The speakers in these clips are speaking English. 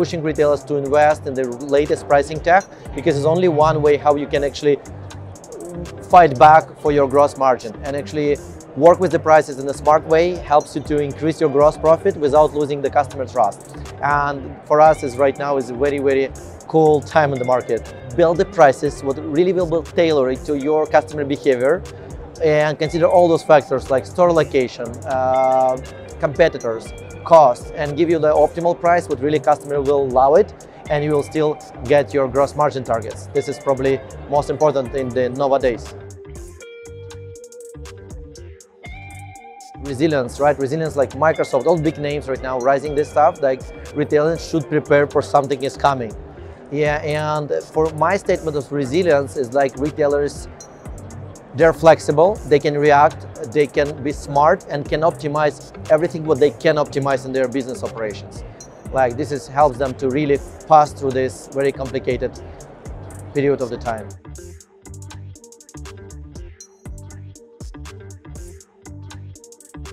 pushing retailers to invest in the latest pricing tech because it's only one way how you can actually fight back for your gross margin and actually work with the prices in a smart way helps you to increase your gross profit without losing the customer trust. And for us is right now is a very, very cool time in the market. Build the prices, what really will tailor it to your customer behavior and consider all those factors like store location, uh, competitors, cost, and give you the optimal price, what really customer will allow it, and you will still get your gross margin targets. This is probably most important in the nowadays. resilience, right? Resilience like Microsoft, all big names right now rising this stuff, like retailers should prepare for something is coming. Yeah, and for my statement of resilience is like retailers, they're flexible, they can react, they can be smart and can optimize everything what they can optimize in their business operations. Like this is helps them to really pass through this very complicated period of the time.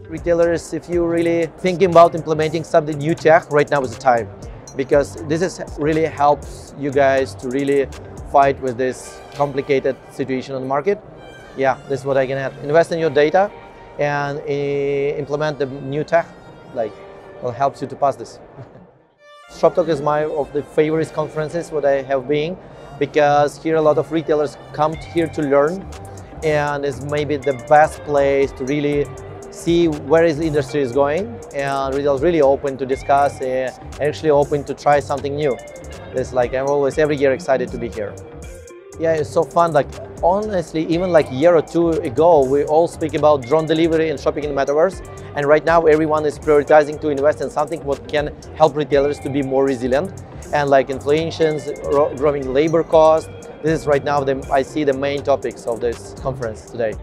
Retailers, if you're really thinking about implementing something new tech, right now is the time. Because this is really helps you guys to really fight with this complicated situation on the market. Yeah, this is what I can add. Invest in your data and uh, implement the new tech, like, will helps you to pass this. ShopTalk is my of the favorite conferences what I have been because here a lot of retailers come here to learn and it's maybe the best place to really see where is the industry is going and retail really open to discuss and actually open to try something new. It's like I'm always every year excited to be here. Yeah, it's so fun. Like honestly, even like a year or two ago, we all speak about drone delivery and shopping in the metaverse. And right now, everyone is prioritizing to invest in something what can help retailers to be more resilient. And like inflation, growing labor costs, this is right now the, I see the main topics of this conference today.